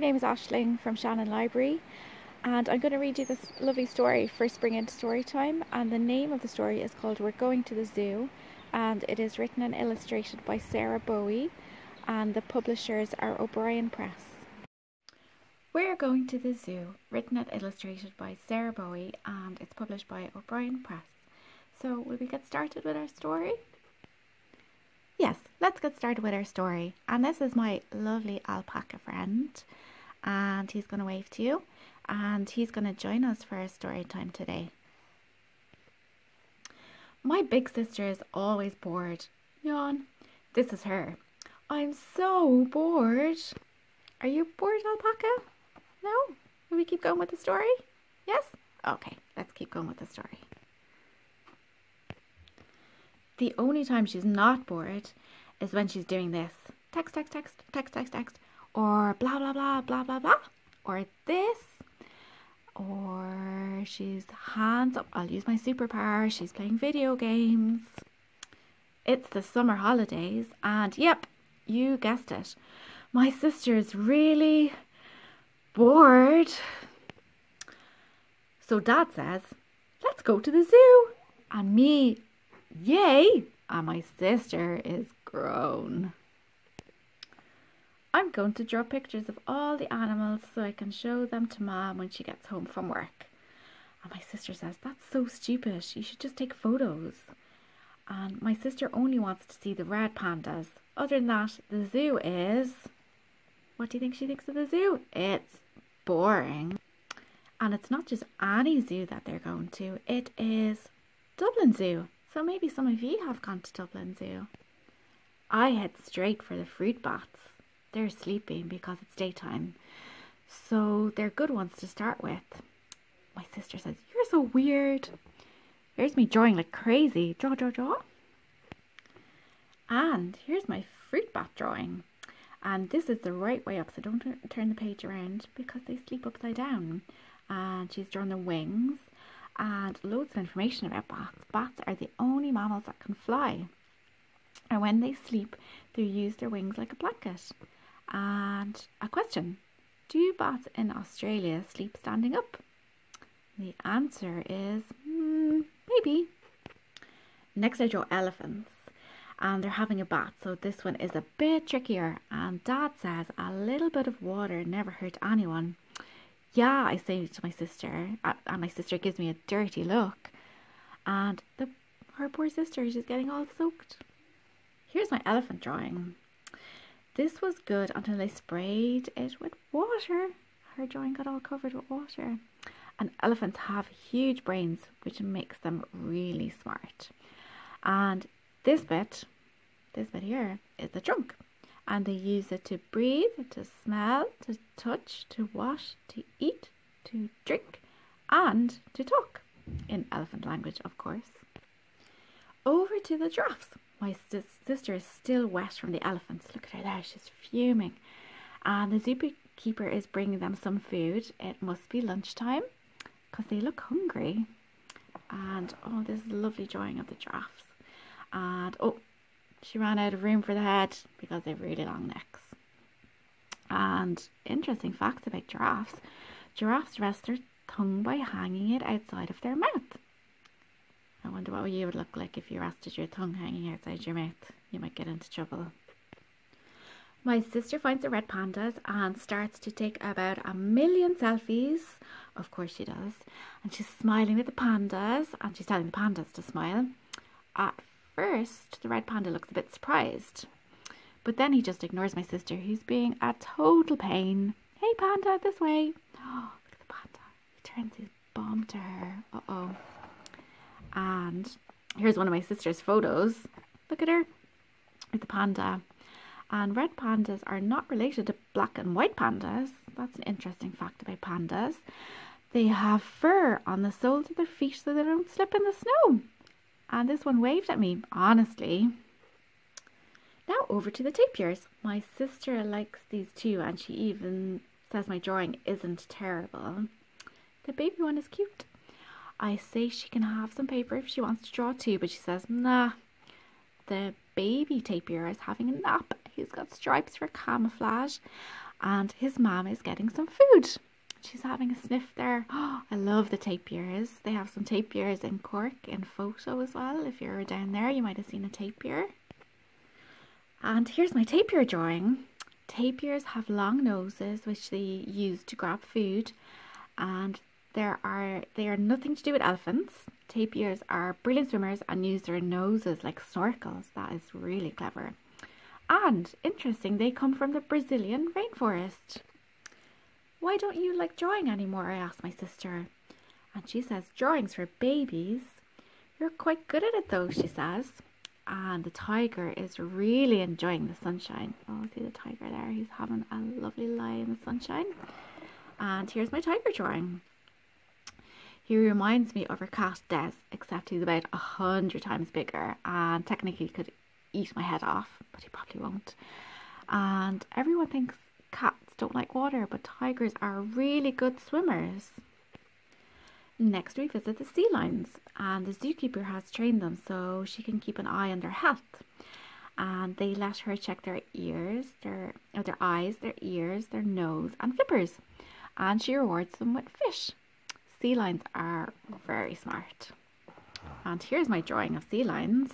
My name is Aishling from Shannon Library and I'm going to read you this lovely story for Spring into Storytime and the name of the story is called We're Going to the Zoo and it is written and illustrated by Sarah Bowie and the publishers are O'Brien Press. We're Going to the Zoo, written and illustrated by Sarah Bowie and it's published by O'Brien Press. So will we get started with our story? Yes, let's get started with our story. And this is my lovely alpaca friend. And he's going to wave to you. And he's going to join us for our story time today. My big sister is always bored. Yawn. This is her. I'm so bored. Are you bored, alpaca? No? Will we keep going with the story? Yes? Okay, let's keep going with the story. The only time she's not bored is when she's doing this. Text, text, text, text, text, text. Or blah, blah, blah, blah, blah, blah. Or this. Or she's hands up. I'll use my superpower. She's playing video games. It's the summer holidays. And yep, you guessed it. My sister's really bored. So dad says, let's go to the zoo. And me, Yay! And my sister is grown. I'm going to draw pictures of all the animals so I can show them to mom when she gets home from work. And my sister says, That's so stupid. You should just take photos. And my sister only wants to see the red pandas. Other than that, the zoo is. What do you think she thinks of the zoo? It's boring. And it's not just any zoo that they're going to, it is Dublin Zoo. So maybe some of you have gone to Dublin Zoo. I head straight for the fruit bats. They're sleeping because it's daytime. So they're good ones to start with. My sister says, You're so weird. Here's me drawing like crazy. Draw, draw, draw. And here's my fruit bat drawing. And this is the right way up, so don't turn the page around because they sleep upside down. And she's drawn the wings and loads of information about bats. Bats are the only mammals that can fly. And when they sleep, they use their wings like a blanket. And a question Do bats in Australia sleep standing up? The answer is mm, maybe. Next, I draw elephants. And they're having a bath, so this one is a bit trickier. And Dad says a little bit of water never hurt anyone. Yeah, I say to my sister, and my sister gives me a dirty look. And the her poor sister is just getting all soaked. Here's my elephant drawing. This was good until they sprayed it with water. Her drawing got all covered with water. And elephants have huge brains, which makes them really smart. And this bit, this bit here, is the trunk and they use it to breathe, to smell, to touch, to wash, to eat, to drink, and to talk. In elephant language, of course. Over to the giraffes. My sister is still wet from the elephants. Look at her there, she's fuming. And the zookeeper is bringing them some food. It must be lunchtime because they look hungry. And oh, this is lovely drawing of the giraffes. And oh, she ran out of room for the head because they have really long necks. And interesting facts about giraffes giraffes rest their tongue by hanging it outside of their mouth. Wonder what you would look like if you rested your tongue hanging outside your mouth. You might get into trouble. My sister finds the red pandas and starts to take about a million selfies. Of course she does. And she's smiling at the pandas and she's telling the pandas to smile. At first, the red panda looks a bit surprised. But then he just ignores my sister, who's being a total pain. Hey, panda, this way. Oh, look at the panda. He turns his bomb to her. Uh oh. And here's one of my sister's photos. Look at her with the panda. And red pandas are not related to black and white pandas. That's an interesting fact about pandas. They have fur on the soles of their feet so they don't slip in the snow. And this one waved at me, honestly. Now over to the tapirs. My sister likes these too, and she even says my drawing isn't terrible. The baby one is cute. I say she can have some paper if she wants to draw too, but she says, nah. The baby tapir is having a nap. He's got stripes for camouflage, and his mom is getting some food. She's having a sniff there. Oh, I love the tapirs. They have some tapirs in Cork in Fota as well. If you're down there, you might have seen a tapir. And here's my tapir drawing. Tapirs have long noses which they use to grab food and there are they are nothing to do with elephants. Tapirs are brilliant swimmers and use their noses like snorkels. That is really clever. And interesting, they come from the Brazilian rainforest. Why don't you like drawing anymore? I asked my sister. And she says, Drawing's for babies. You're quite good at it though, she says. And the tiger is really enjoying the sunshine. Oh, see the tiger there? He's having a lovely lie in the sunshine. And here's my tiger drawing. He reminds me of Des, except he's about a hundred times bigger and technically could eat my head off, but he probably won't. And everyone thinks cats don't like water, but tigers are really good swimmers. Next, we visit the sea lions, and the zookeeper has trained them so she can keep an eye on their health. And they let her check their ears, their uh, their eyes, their ears, their nose, and flippers and she rewards them with fish. Sea lions are very smart. And here's my drawing of sea lions.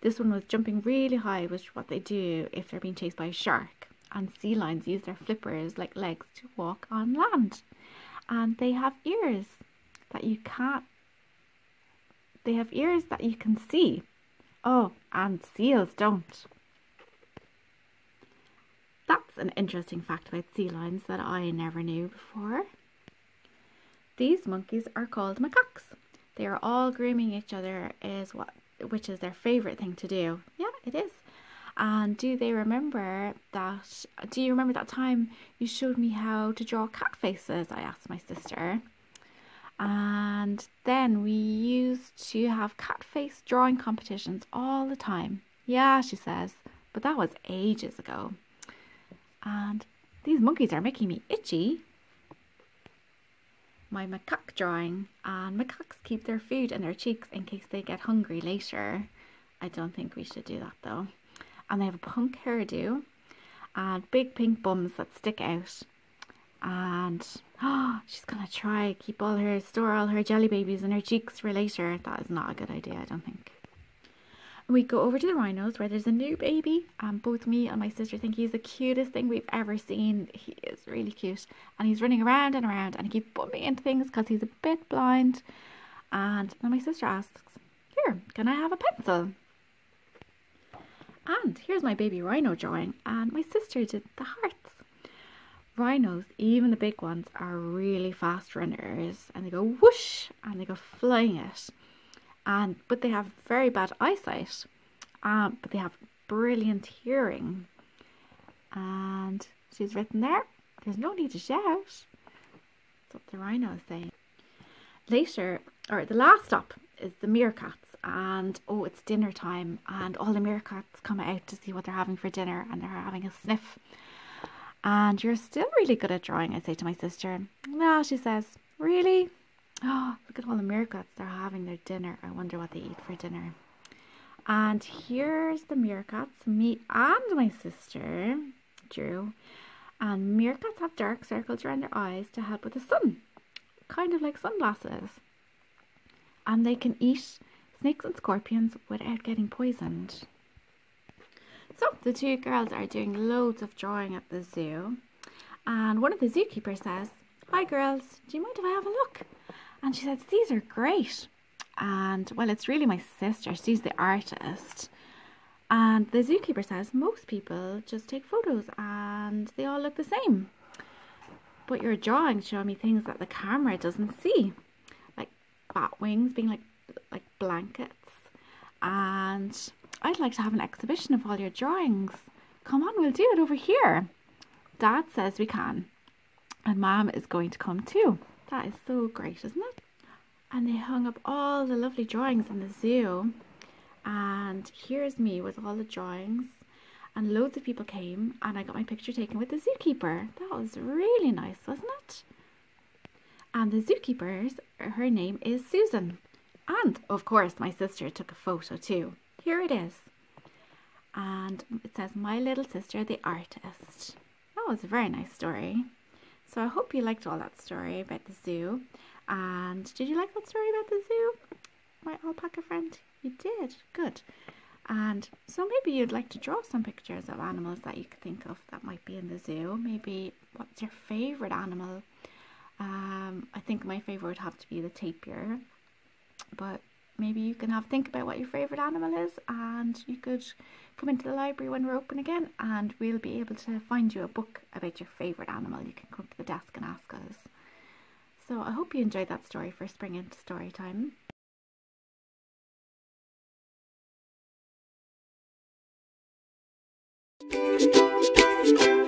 This one was jumping really high, which is what they do if they're being chased by a shark. And sea lions use their flippers like legs to walk on land. And they have ears that you can't, they have ears that you can see. Oh, and seals don't. That's an interesting fact about sea lions that I never knew before. These monkeys are called macaques. They are all grooming each other is what which is their favorite thing to do. Yeah, it is. And do they remember that do you remember that time you showed me how to draw cat faces? I asked my sister. And then we used to have cat face drawing competitions all the time. Yeah, she says, but that was ages ago. And these monkeys are making me itchy. My macaque drawing, and macaques keep their food in their cheeks in case they get hungry later. I don't think we should do that though. And they have a punk hairdo and big pink bums that stick out. And oh, she's gonna try keep all her store all her jelly babies in her cheeks for later. That is not a good idea, I don't think. We go over to the rhinos where there's a new baby, and both me and my sister think he's the cutest thing we've ever seen. He is really cute, and he's running around and around, and he keeps bumping into things because he's a bit blind. And then my sister asks, "Here, can I have a pencil?" And here's my baby rhino drawing, and my sister did the hearts. Rhinos, even the big ones, are really fast runners, and they go whoosh, and they go flying it and but they have very bad eyesight, um, but they have brilliant hearing. And she's written there, there's no need to shout. That's what the rhino is saying. Later, or the last stop is the meerkats, and oh, it's dinner time, and all the meerkats come out to see what they're having for dinner, and they're having a sniff. And you're still really good at drawing, I say to my sister. No, she says, really? Oh, look at all the meerkats. They're having their dinner. I wonder what they eat for dinner. And here's the meerkats, me and my sister, Drew. And meerkats have dark circles around their eyes to help with the sun, kind of like sunglasses. And they can eat snakes and scorpions without getting poisoned. So the two girls are doing loads of drawing at the zoo. And one of the zookeepers says, Hi girls, do you mind if I have a look? And she says, These are great. And well, it's really my sister. She's the artist. And the zookeeper says most people just take photos and they all look the same. But your drawings show me things that the camera doesn't see. Like bat wings being like like blankets. And I'd like to have an exhibition of all your drawings. Come on, we'll do it over here. Dad says we can. And Mom is going to come too. That is so great, isn't it? And they hung up all the lovely drawings in the zoo. And here's me with all the drawings. And loads of people came and I got my picture taken with the zookeeper. That was really nice, wasn't it? And the zookeeper's, her name is Susan. And of course, my sister took a photo too. Here it is. And it says, My little sister, the artist. that was a very nice story. So I hope you liked all that story about the zoo. And did you like that story about the zoo, my alpaca friend? You did. Good. And so maybe you'd like to draw some pictures of animals that you could think of that might be in the zoo. Maybe what's your favourite animal? Um, I think my favourite would have to be the tapir. But maybe you can have think about what your favourite animal is and you could come into the library when we're open again and we'll be able to find you a book about your favourite animal. You can come to the desk and ask us. So I hope you enjoyed that story for spring into story time. Música